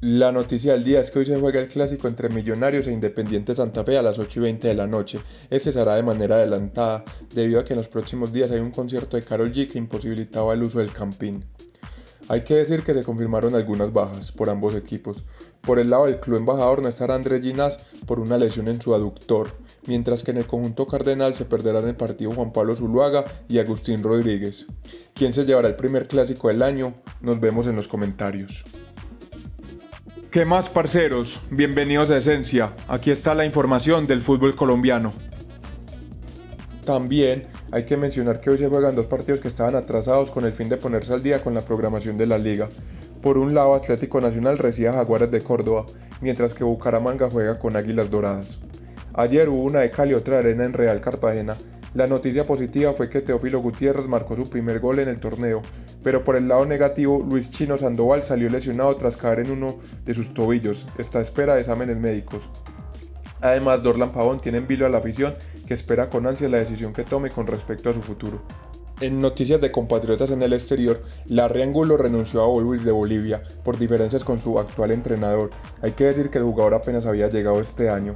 La noticia del día es que hoy se juega el clásico entre Millonarios e Independiente Santa Fe a las 8 y 20 de la noche. Este será de manera adelantada, debido a que en los próximos días hay un concierto de Carol G que imposibilitaba el uso del campín. Hay que decir que se confirmaron algunas bajas por ambos equipos. Por el lado del club embajador no estará Andrés Ginás por una lesión en su aductor, mientras que en el conjunto cardenal se perderán el partido Juan Pablo Zuluaga y Agustín Rodríguez. ¿Quién se llevará el primer clásico del año? Nos vemos en los comentarios. ¿Qué más, parceros? Bienvenidos a Esencia. Aquí está la información del fútbol colombiano. También hay que mencionar que hoy se juegan dos partidos que estaban atrasados con el fin de ponerse al día con la programación de la liga. Por un lado, Atlético Nacional recibe a Jaguares de Córdoba, mientras que Bucaramanga juega con Águilas Doradas. Ayer hubo una de Cali otra arena en Real Cartagena, la noticia positiva fue que Teófilo Gutiérrez marcó su primer gol en el torneo, pero por el lado negativo, Luis Chino Sandoval salió lesionado tras caer en uno de sus tobillos. Está a espera de exámenes médicos. Además, Dorlan Pavón tiene en vilo a la afición que espera con ansia la decisión que tome con respecto a su futuro. En noticias de compatriotas en el exterior, Larry Angulo renunció a Always de Bolivia por diferencias con su actual entrenador. Hay que decir que el jugador apenas había llegado este año.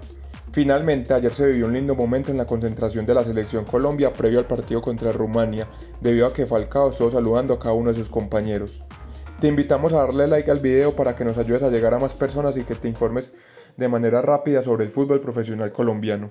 Finalmente, ayer se vivió un lindo momento en la concentración de la selección Colombia previo al partido contra Rumania, debido a que Falcao estuvo saludando a cada uno de sus compañeros. Te invitamos a darle like al video para que nos ayudes a llegar a más personas y que te informes de manera rápida sobre el fútbol profesional colombiano.